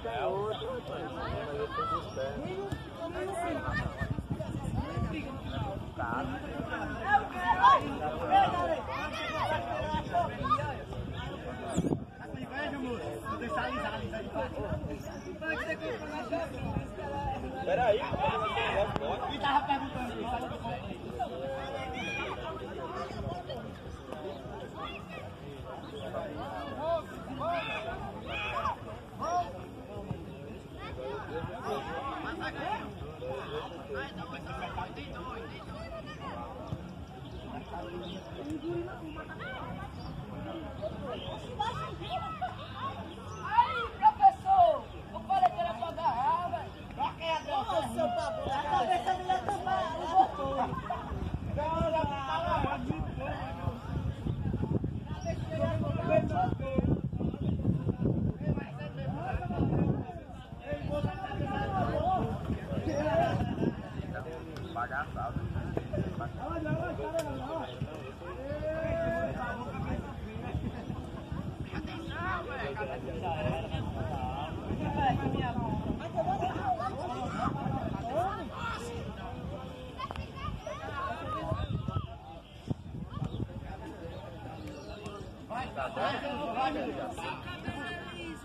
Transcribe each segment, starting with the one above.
até eu. Tá. Peraí, pô. Ele tava perguntando.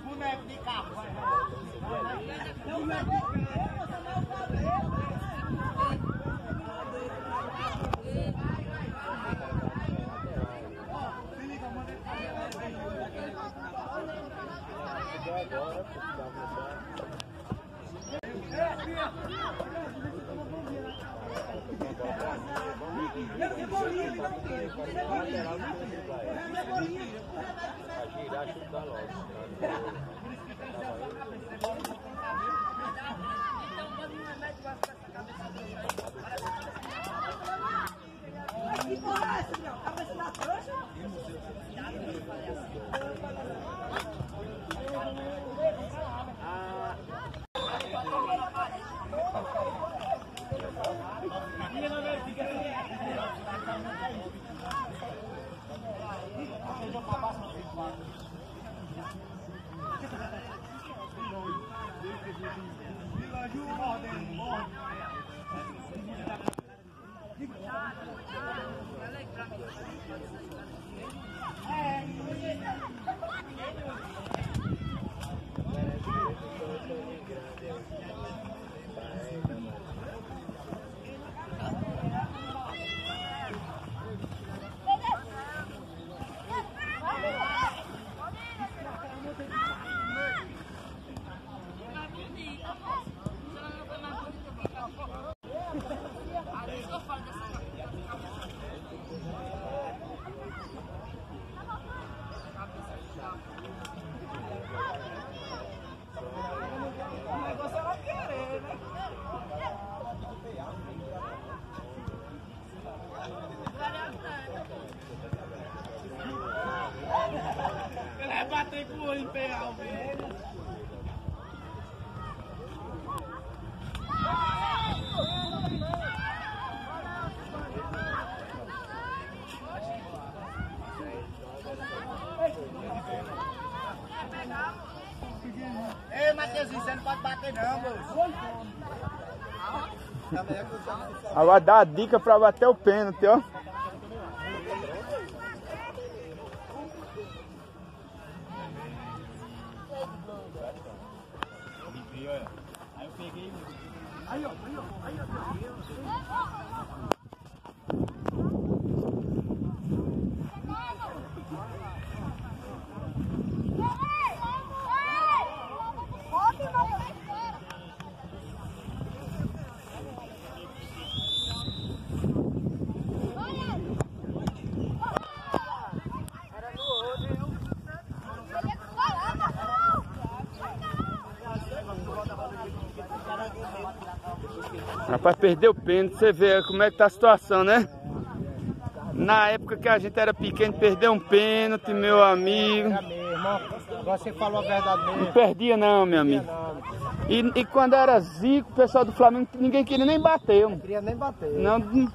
Boneco de carro. Que O negócio era querer, né? Ele vai bater com o olho em pegar o velho. Ei, Matheusinho, você não pode bater não, moço. Agora dá a dica pra bater o pênalti, ó. Aí eu peguei. Rapaz, perdeu o pênalti, você vê como é que tá a situação, né? Na época que a gente era pequeno, perdeu um pênalti, meu amigo. Agora você falou a verdade Não mesmo. perdia não, meu amigo. Não, E, e quando era Zico, o pessoal do Flamengo, ninguém queria nem bater. não queria nem bater. Não, não-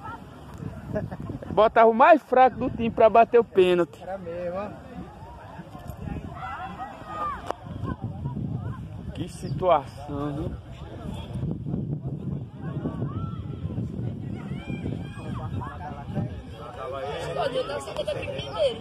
botava o mais fraco do time pra bater o pênalti. Era mesmo, ó. Que situação, viu? Eu tava só que eu tô aqui primeiro.